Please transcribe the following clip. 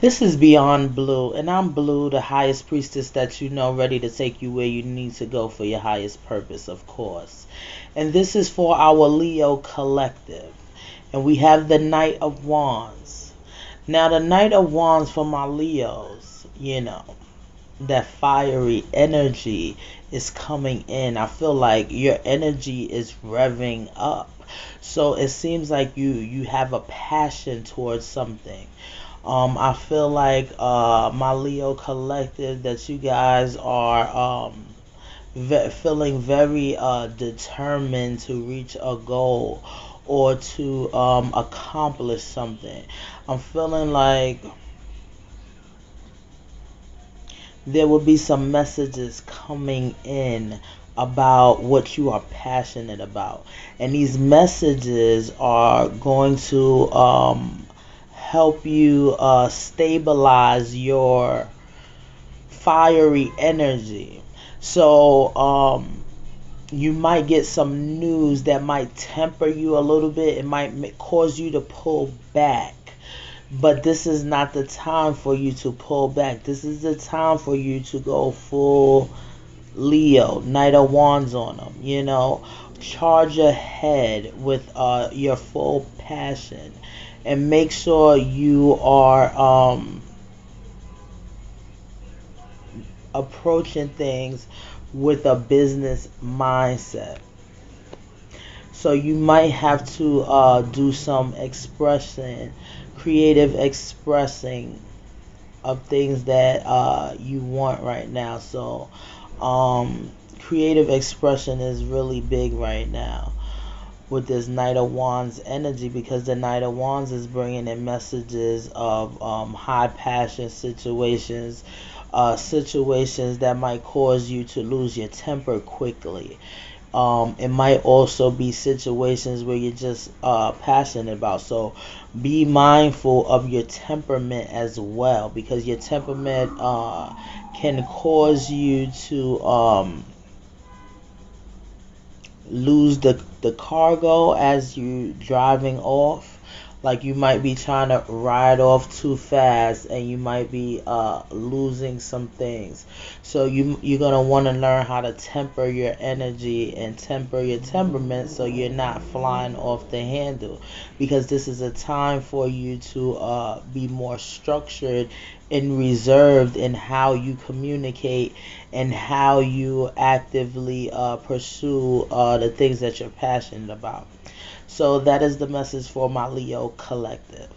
This is Beyond Blu, and I'm Blu, the highest priestess that you know, ready to take you where you need to go for your highest purpose, of course. And this is for our Leo collective. And we have the Knight of Wands. Now, the Knight of Wands for my Leos, you know, that fiery energy is coming in. I feel like your energy is revving up. So it seems like you you have a passion towards something. Um, I feel like uh, my Leo collective that you guys are um, ve- feeling very uh, determined to reach a goal or to um, accomplish something. I'm feeling like there will be some messages coming in about what you are passionate about. And these messages are going to um, help you uh, stabilize your fiery energy. So, um, you might get some news that might temper you a little bit. It might cause you to pull back. But this is not the time for you to pull back. This is the time for you to go full Leo, Knight of Wands on them. You know, charge ahead with uh, your full passion and make sure you are um, approaching things with a business mindset. So you might have to uh, do some expression, creative expressing of things that uh, you want right now. So um, creative expression is really big right now with this Knight of Wands energy because the Knight of Wands is bringing in messages of um, high passion situations, uh, situations that might cause you to lose your temper quickly. Um, it might also be situations where you're just uh, passionate about. So be mindful of your temperament as well because your temperament uh, can cause you to. Um, lose the the cargo as you driving off. Like you might be trying to ride off too fast and you might be uh, losing some things. So you you're gonna want to learn how to temper your energy and temper your temperament so you're not flying off the handle. Because this is a time for you to uh, be more structured and reserved in how you communicate and how you actively uh, pursue uh, the things that you're passionate about so that is the message for my Leo collective.